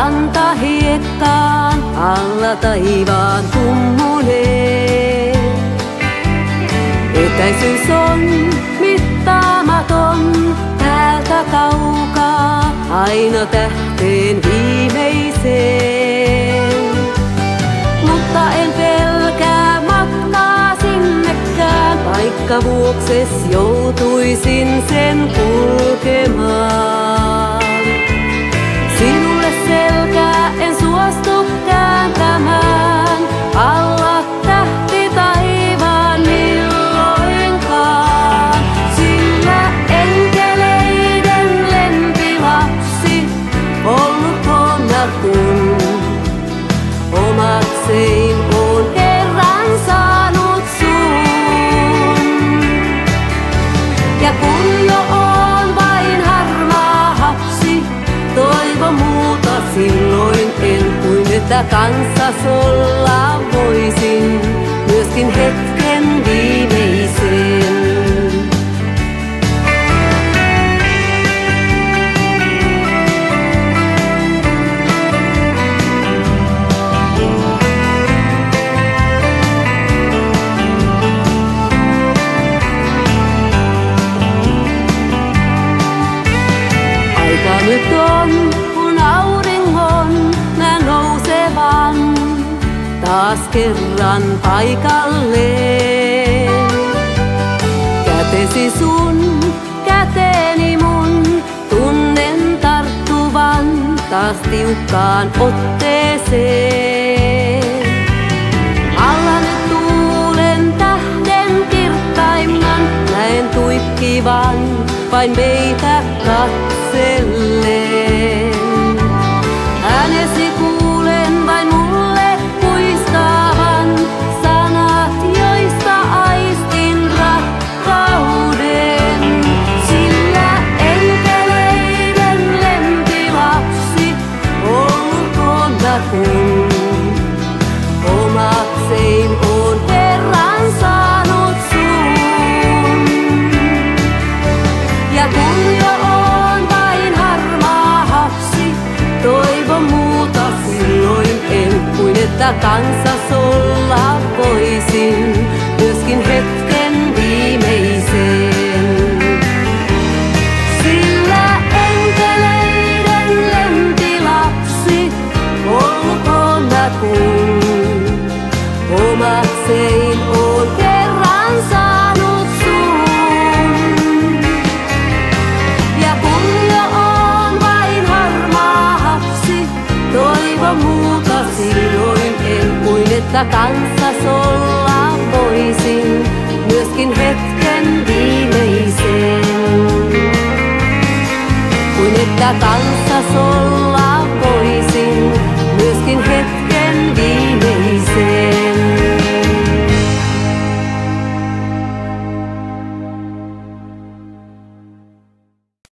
maasta taivaan kummuneen. Etäisyys on mittaamaton täältä kaukaa aina tähteen viimeiseen. Mutta en pelkää matkaa sinnekään, vaikka vuokses joutuisin sen kulkemaan. Kuin että kanssas voisin myöskin hetken viimeisen. Aika nyt on, taas kerran paikalleen. Kätesi sun, käteeni mun, tunnen tarttuvan taas tiukkaan otteeseen. Alla nyt tuulen tähden kirkkaimman näen tuikkivan vain meitä katsellen. Olkoon kun omakseen on kerran saanut sun. Ja kun jo on vain harmaa hapsi, toivo muuta silloin en kuin että kanssas olla voisin myöskin hetken jonka kanssa olla voisin, myöskin hetken viimeisen. Kuin että kanssa olla voisin, myöskin hetken